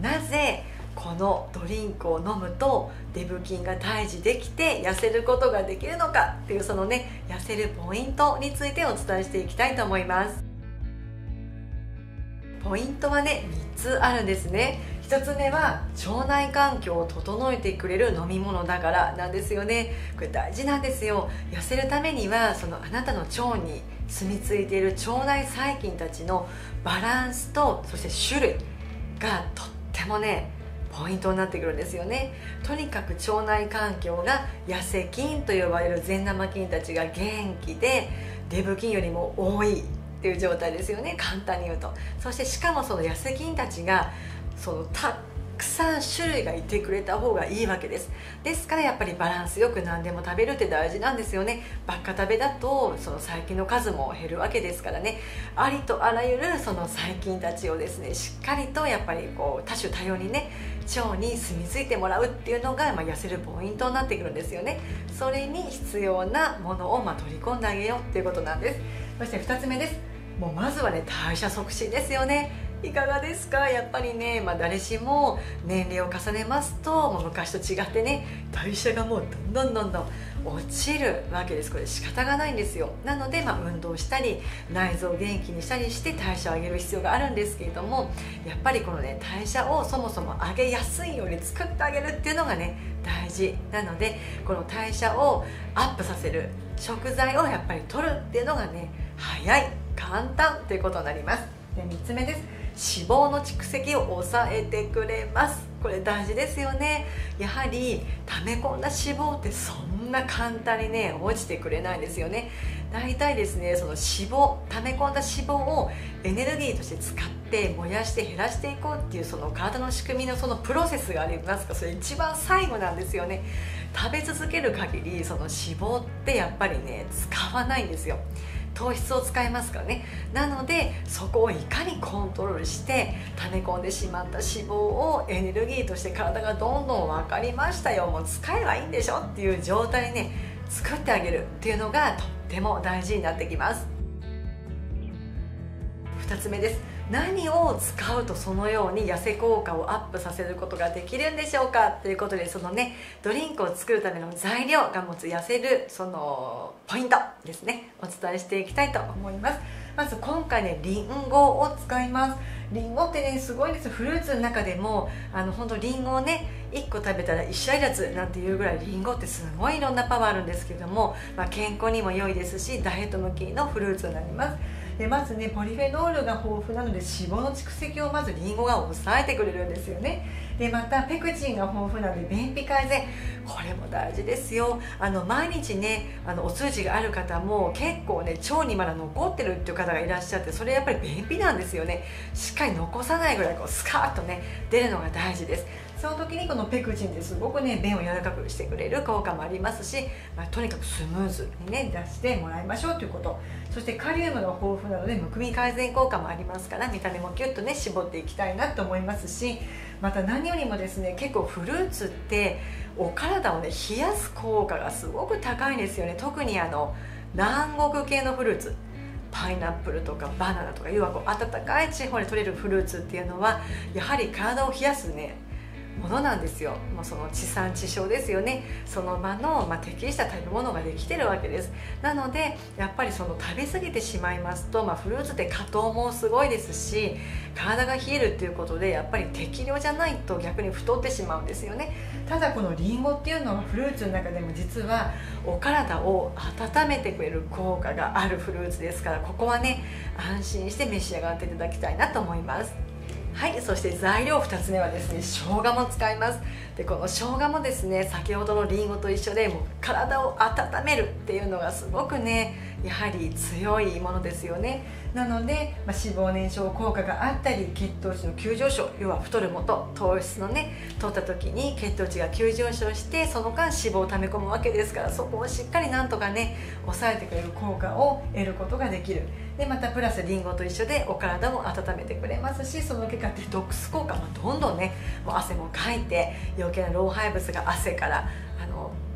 なぜこのドリンクを飲むとデブ菌が退治できて痩せることができるのかっていうそのね痩せるポイントについてお伝えしていきたいと思います。ポイントはね3つあるんですね。1つ目は腸内環境を整えてくれる飲み物だからなんですよね。これ大事なんですよ。痩せるためにはそのあなたの腸に住み着いている腸内細菌たちのバランスとそして種類がとってもねポイントになってくるんですよね。とにかく腸内環境が痩せ菌と呼ばれる善玉菌たちが元気でデブ菌よりも多いっていう状態ですよね。簡単に言うと。そしてしかもその痩せ菌たちがそのたくさん種類がいてくれた方がいいわけです。ですからやっぱりバランスよく何でも食べるって大事なんですよね。ばっか食べだとその細菌の数も減るわけですからね。ありとあらゆるその細菌たちをですねしっかりとやっぱりこう多種多様にね腸に住み着いてもらうっていうのが、まあ、痩せるポイントになってくるんですよね。それに必要なものをま取り込んであげようっていうことなんです。そして2つ目です。もうまずはね代謝促進ですよね。いかがですか？やっぱりね、まあ、誰しも年齢を重ねますともう昔と違ってね代謝がもうどんどんどんどん落ちるわけです。これ仕方がないんですよ。なので、まあ、運動したり内臓を元気にしたりして代謝を上げる必要があるんですけれどもやっぱりこのね代謝をそもそも上げやすいように作ってあげるっていうのがね大事なのでこの代謝をアップさせる食材をやっぱり取るっていうのがね早い簡単ということになります。で3つ目です。脂肪の蓄積を抑えてくれます。これ大事ですよね。やはり溜め込んだ脂肪ってそんな簡単にね落ちてくれないですよね。大体ですねその脂肪溜め込んだ脂肪をエネルギーとして使って燃やして減らしていこうっていうその体の仕組みのそのプロセスがありますか。それ一番最後なんですよね。食べ続ける限りその脂肪ってやっぱりね使わないんですよ。糖質を使いますからね。なのでそこをいかにコントロールして溜め込んでしまった脂肪をエネルギーとして体がどんどん分かりましたよ。もう使えばいいんでしょっていう状態にね作ってあげるっていうのがとっても大事になってきます。2つ目です。何を使うとそのように痩せ効果をアップさせることができるんでしょうか？ということでそのねドリンクを作るための材料が持つ痩せるそのポイントですね。お伝えしていきたいと思います。まず今回ねりんごを使います。りんごってねすごいですフルーツの中でもあの本当りんごをね1個食べたら1社いらずなんていうぐらいりんごってすごいいろんなパワーあるんですけども、まあ、健康にも良いですしダイエット向きのフルーツになります。でまずねポリフェノールが豊富なので脂肪の蓄積をまずりんごが抑えてくれるんですよね。でまたペクチンが豊富なので便秘改善。これも大事ですよ。あの毎日ねあのお通じがある方も結構ね腸にまだ残ってるっていう方がいらっしゃってそれやっぱり便秘なんですよね。しっかり残さないぐらいこうスカッとね出るのが大事です。その時にこのペクチンってすごくね便を柔らかくしてくれる効果もありますし、まあ、とにかくスムーズにね出してもらいましょうということ。そしてカリウムが豊富なのでむくみ改善効果もありますから見た目もキュッとね絞っていきたいなと思いますしまた何よりもですね結構フルーツってお体をね冷やす効果がすごく高いんですよね。特にあの南国系のフルーツ。パイナップルとかバナナとか要はこう暖かい地方で取れるフルーツっていうのはやはり体を冷やすねものなんですよ。もうその地産地消ですよね。その場の、まあ、適した食べ物ができてるわけです。なのでやっぱりその食べ過ぎてしまいますと、まあ、フルーツって果糖もすごいですし体が冷えるっていうことでやっぱり適量じゃないと逆に太ってしまうんですよね。ただこのりんごっていうのはフルーツの中でも実はお体を温めてくれる効果があるフルーツですからここはね安心して召し上がっていただきたいなと思います。はいそして材料2つ目はですね生姜も使います。でこの生姜もですね先ほどのりんごと一緒でもう体を温めるっていうのがすごくねやはり強いものですよね。なので、まあ、脂肪燃焼効果があったり血糖値の急上昇要は太るもと糖質のね取った時に血糖値が急上昇してその間脂肪を溜め込むわけですからそこをしっかりなんとかね抑えてくれる効果を得ることができる。でまたプラスりんごと一緒でお体も温めてくれますしその結果デトックス効果もどんどんねもう汗もかいて余計な老廃物が汗から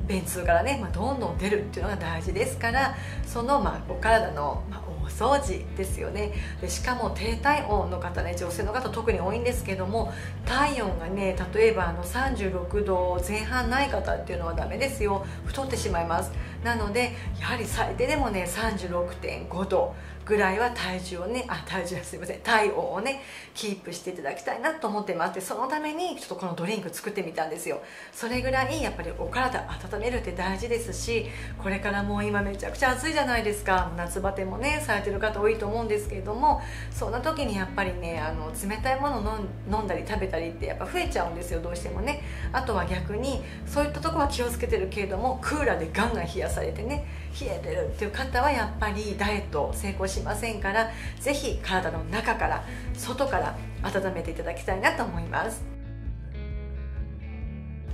便通からね、まあ、どんどん出るっていうのが大事ですからその、まあ、お体の、まあ、お掃除ですよね。でしかも低体温の方ね女性の方特に多いんですけども体温がね例えばあの36度前半ない方っていうのはダメですよ。太ってしまいます。なのでやはり最低でもね36.5度ぐらいは体重をねあ体重はすいません体温をねキープしていただきたいなと思ってます。でそのためにちょっとこのドリンク作ってみたんですよ。それぐらいやっぱりお体温めるって大事ですしこれからもう今めちゃくちゃ暑いじゃないですか。夏バテもねされてる方多いと思うんですけれどもそんな時にやっぱりねあの冷たいものを飲んだり食べたりってやっぱ増えちゃうんですよ。どうしてもね。あとは逆にそういったとこは気をつけてるけれどもクーラーでガンガン冷やされてね。冷えてるっていう方はやっぱりダイエット成功しませんから是非体の中から外から温めていただきたいなと思います。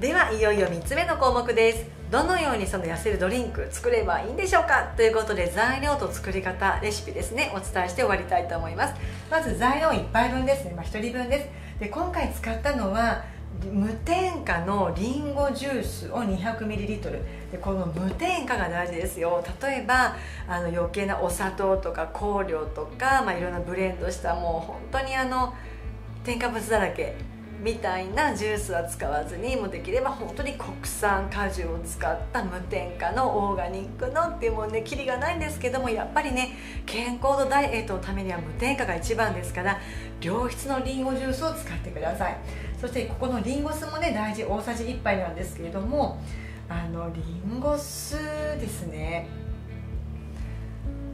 ではいよいよ3つ目の項目です。どのようにその痩せるドリンク作ればいいんでしょうか？ということで材料と作り方レシピですね。お伝えして終わりたいと思います。まず材料1杯分ですね、まあ、1人分です。で今回使ったのは無添加のりんごジュースを 200ml でこの無添加が大事ですよ。例えばあの余計なお砂糖とか香料とか、まあ、いろんなブレンドしたもう本当にあの添加物だらけみたいなジュースは使わずにもできれば本当に国産果汁を使った無添加のオーガニックのっていうもうねキリがないんですけどもやっぱりね健康とダイエットのためには無添加が一番ですから良質のりんごジュースを使ってください。そしてここのリンゴ酢もね大事大さじ1杯なんですけれどもあのリンゴ酢ですね。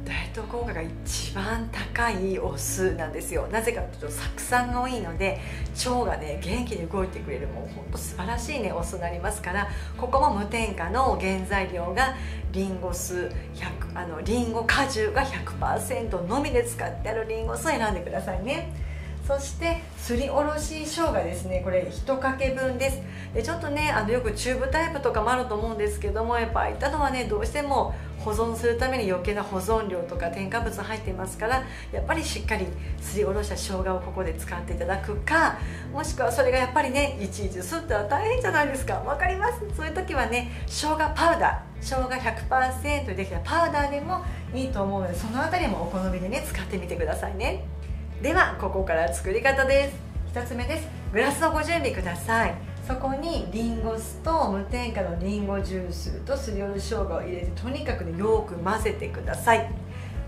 ダイエット効果が一番高いお酢なんですよ。なぜかというと酢酸が多いので腸がね元気に動いてくれるもうほんと素晴らしいねお酢になりますからここも無添加の原材料がリンゴ酢100あのリンゴ果汁が100%のみで使ってあるリンゴ酢を選んでくださいね。そしてすりおろし生姜ですね。これ1かけ分です。でちょっとねあのよくチューブタイプとかもあると思うんですけどもやっぱああいったのはねどうしても保存するために余計な保存料とか添加物入ってますからやっぱりしっかりすりおろした生姜をここで使っていただくかもしくはそれがやっぱりねいちいちすったら大変じゃないですか。分かります？そういう時はね生姜パウダー。生姜100%できたパウダーでもいいと思うのでその辺りもお好みでね使ってみてくださいね。ではここから作り方です。1つ目です。グラスをご準備ください。そこにリンゴ酢と無添加のリンゴジュースとすりおろし生姜を入れてとにかくねよく混ぜてください。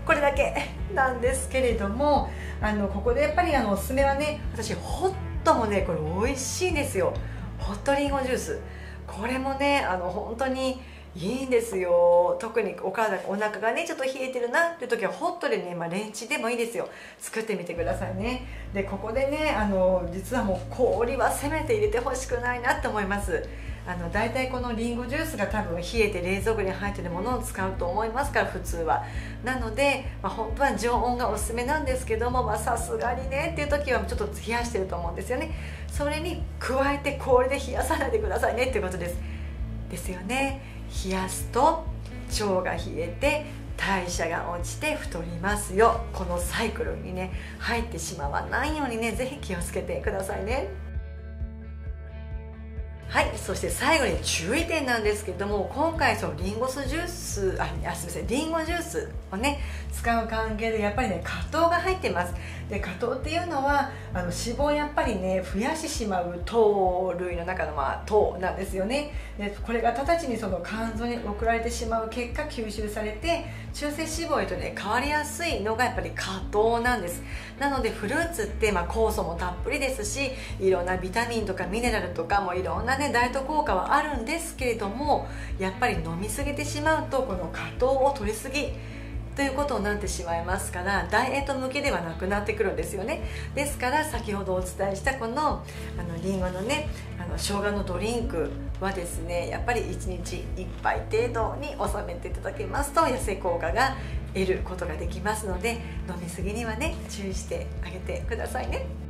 これだけなんですけれどもあのここでやっぱりあのおすすめはね私ホットもねこれ美味しいんですよ。ホットリンゴジュース。これもねあの本当にいいんですよ。特にお体お腹がねちょっと冷えてるなっていう時はホットでね、まあ、レンチでもいいですよ。作ってみてくださいね。でここでねあの実はもう氷はせめて入れてほしくないなって思います。あの大体このりんごジュースが多分冷えて冷蔵庫に入ってるものを使うと思いますから普通は。なので、まあ、本当は常温がおすすめなんですけどもさすがにねっていう時はちょっと冷やしてると思うんですよね。それに加えて氷で冷やさないでくださいねっていうことです。ですよね。冷やすと腸が冷えて代謝が落ちて太りますよ。このサイクルにね入ってしまわないようにね是非気をつけてくださいね。はいそして最後に注意点なんですけども今回そのリンゴ酢ジュースあすみませんリンゴジュースをね使う関係でやっぱりね果糖が入ってます。で果糖っていうのはあの脂肪をやっぱりね増やしてしまう糖類の中のまあ糖なんですよね。でこれが直ちにその肝臓に送られてしまう結果吸収されて中性脂肪へとね変わりやすいのがやっぱり果糖なんです。なのでフルーツってまあ酵素もたっぷりですしいろんなビタミンとかミネラルとかもいろんなねダイエット効果はあるんですけれどもやっぱり飲みすぎてしまうとこの果糖を取りすぎということになってしまいますからダイエット向けではなくなってくるんですよね。ですから先ほどお伝えしたこのあのリンゴのねあの生姜のドリンクはですねやっぱり1日1杯程度に収めていただけますと痩せ効果が得ることができますので飲みすぎにはね注意してあげてくださいね。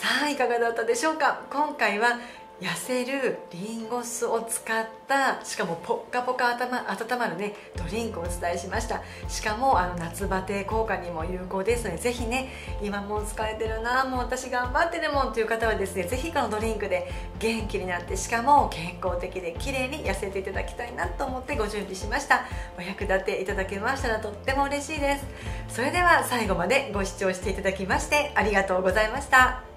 さあいかがだったでしょうか？今回は痩せるリンゴ酢を使ったしかもポッカポカ頭温まるねドリンクをお伝えしました。しかもあの夏バテ効果にも有効ですのでぜひね今もう疲れてるなもう私頑張ってるもんという方はですねぜひこのドリンクで元気になってしかも健康的で綺麗に痩せていただきたいなと思ってご準備しました。お役立ていただけましたらとっても嬉しいです。それでは最後までご視聴していただきましてありがとうございました。